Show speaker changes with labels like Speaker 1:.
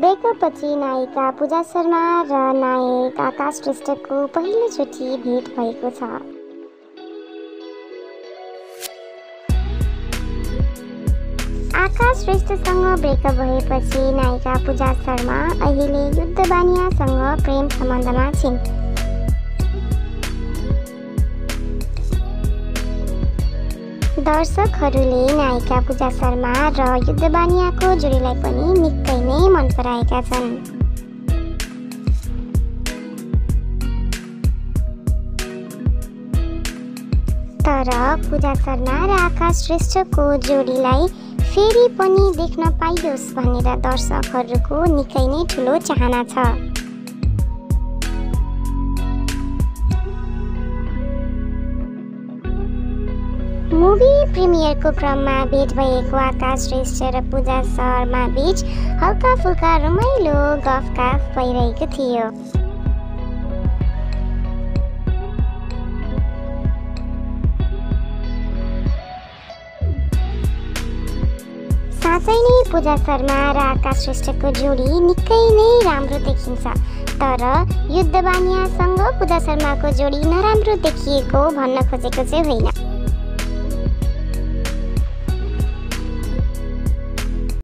Speaker 1: ब्रेकअपपछि नायिका पूजा शर्मा र नायक आकाश श्रेष्ठको पहिलोचोटि भेट भएको छ। आकाश श्रेष्ठसँग ब्रेकअप भएपछि नायिका पूजा शर्मा अहिले युद्ध बानियासँग प्रेम सम्बन्धमा छिन्। दर्शकहरूले नायिका पूजा शर्मा र युद्ध बानियाको जोडीलाई पनि निकै नै मन पराएका छन्। तर पूजा शर्मा र आकाश श्रेष्ठको जोडीलाई फेरि पनि देख्न पाइयोस् भनेर दर्शकहरूको निकै नै ठुलो चाहना छ। मुभी प्रिमियरको क्रममा भेट भएको आकाश श्रेष्ठ र पूजा शर्मा बीच हल्का फुल्का रमाइलो गफकाफ भइरहेको थियो साँच्चै नै पूजा शर्मा र आकाश श्रेष्ठको जोडी निकै नै राम्रो देखिन्छ तर युद्ध बानियासँग पूजा शर्माको जोडी नराम्रो देखिएको भन्न खोजेको चाहिँ होइन